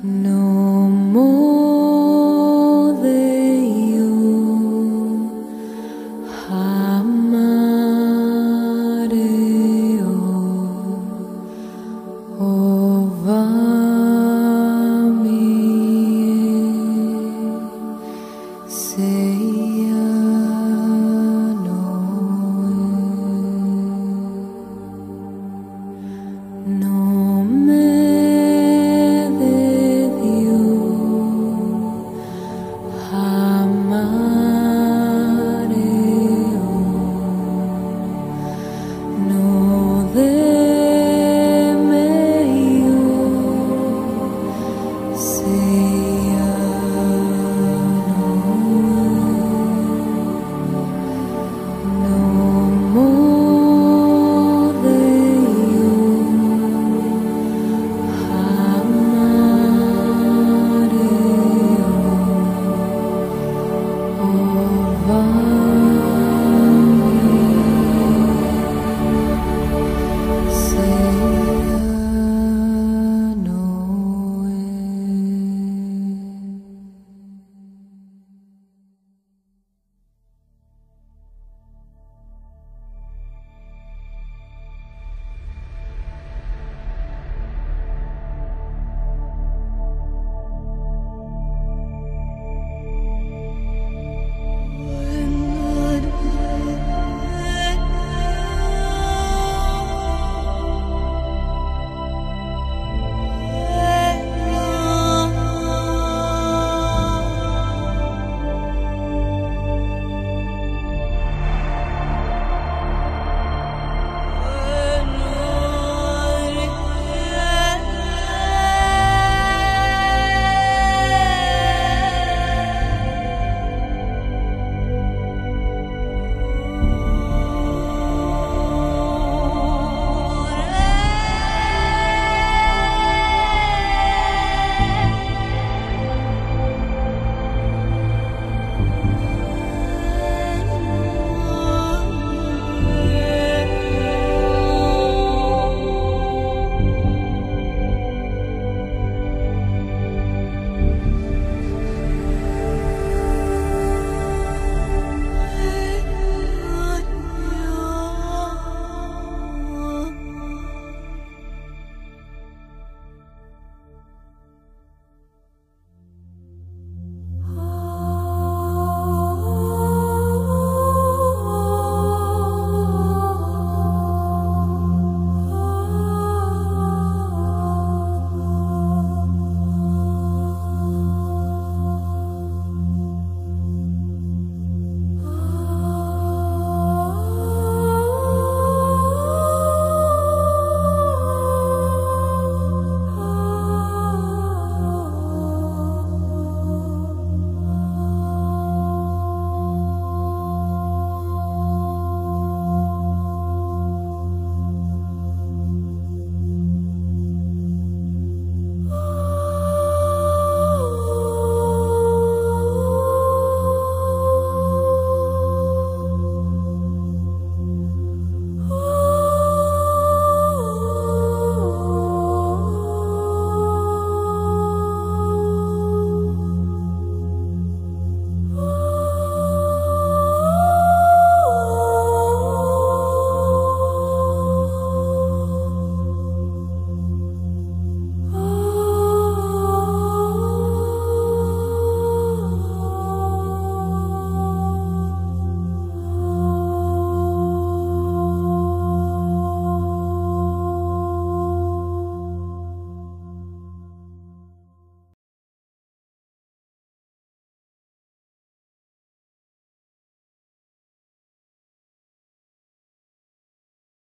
No.